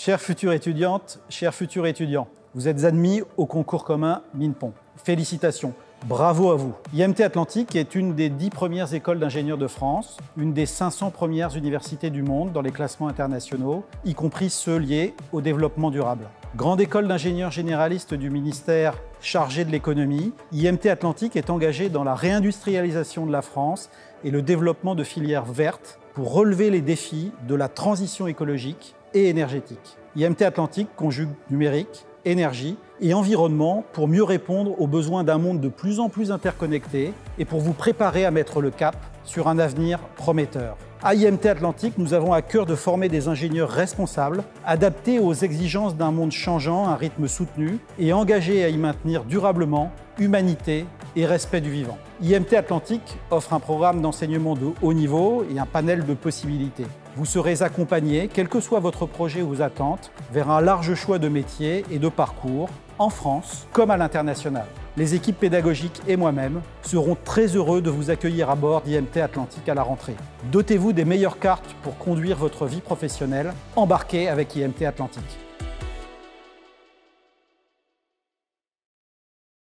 Chères futures étudiantes, chers futurs étudiants, vous êtes admis au concours commun MINPON. Félicitations, bravo à vous. IMT Atlantique est une des dix premières écoles d'ingénieurs de France, une des 500 premières universités du monde dans les classements internationaux, y compris ceux liés au développement durable. Grande école d'ingénieurs généralistes du ministère chargé de l'économie, IMT Atlantique est engagée dans la réindustrialisation de la France et le développement de filières vertes pour relever les défis de la transition écologique et énergétique. IMT Atlantique conjugue numérique, énergie et environnement pour mieux répondre aux besoins d'un monde de plus en plus interconnecté et pour vous préparer à mettre le cap sur un avenir prometteur. À IMT Atlantique, nous avons à cœur de former des ingénieurs responsables, adaptés aux exigences d'un monde changeant à un rythme soutenu et engagés à y maintenir durablement humanité et respect du vivant. IMT Atlantique offre un programme d'enseignement de haut niveau et un panel de possibilités. Vous serez accompagné, quel que soit votre projet ou vos attentes, vers un large choix de métiers et de parcours, en France comme à l'international. Les équipes pédagogiques et moi-même serons très heureux de vous accueillir à bord d'IMT Atlantique à la rentrée. Dotez-vous des meilleures cartes pour conduire votre vie professionnelle. Embarquez avec IMT Atlantique.